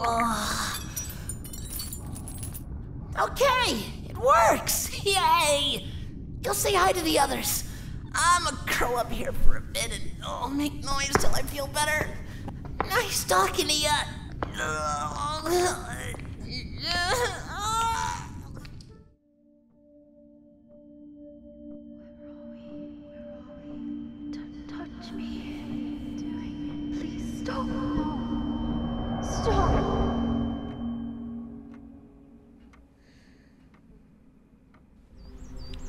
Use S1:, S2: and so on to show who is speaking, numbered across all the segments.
S1: Okay, it works! Yay! Go say hi to the others. I'ma curl up here for a bit and oh, make noise till I feel better. Nice talking to ya.
S2: Touch me. Please stop. Stop.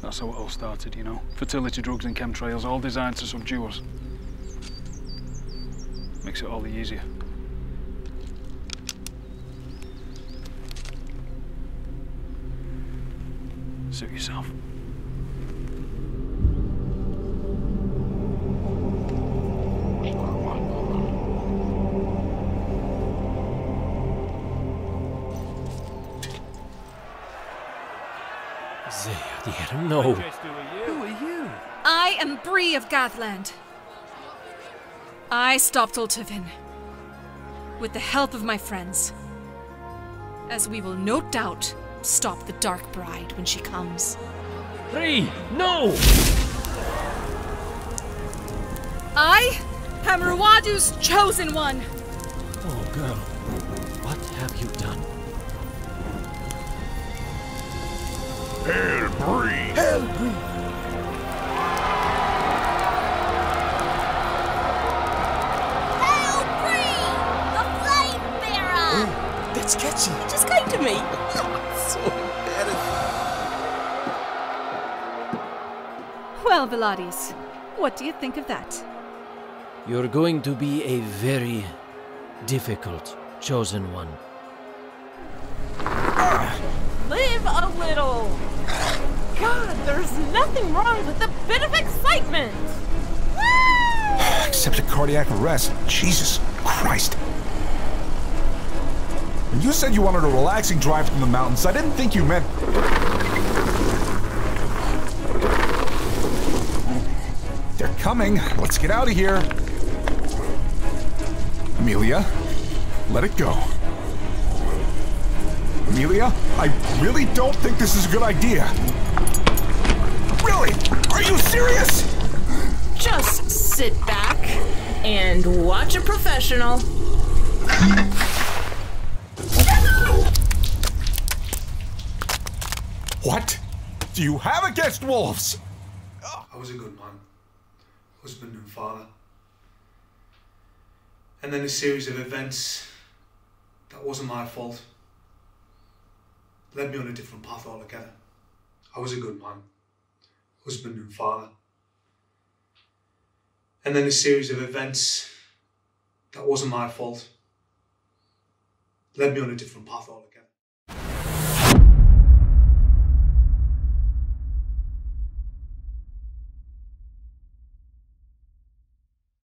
S3: That's how it all started, you know. Fertility drugs and chemtrails, all designed to subdue us. Makes it all the easier. Suit yourself.
S4: Zeadir, no.
S5: Who are you?
S6: I am Bree of Gathland. I stopped Ultivin with the help of my friends, as we will no doubt stop the Dark Bride when she comes.
S4: Bree, no!
S6: I am Ruadu's chosen one.
S4: Oh, girl, what have you done?
S7: Hail Bree!
S1: Hail Bree!
S8: Hail Bree! The Flame Bearer!
S1: That's catchy.
S8: It just came to me.
S1: Oh, so embarrassing.
S6: Well, Velades, what do you think of that?
S4: You're going to be a very difficult chosen one.
S8: Live a little. God, there's nothing wrong with a bit of excitement.
S7: Except a cardiac arrest. Jesus Christ. You said you wanted a relaxing drive from the mountains, I didn't think you meant. They're coming. Let's get out of here. Amelia, let it go. Amelia, I really don't think this is a good idea. Really? Are you serious?
S8: Just sit back and watch a professional.
S7: What do you have against wolves?
S9: I was a good man, husband and father. And then a series of events that wasn't my fault led me on a different path altogether. I was a good man, husband and father. And then a series of events that wasn't my fault led me on a different path altogether.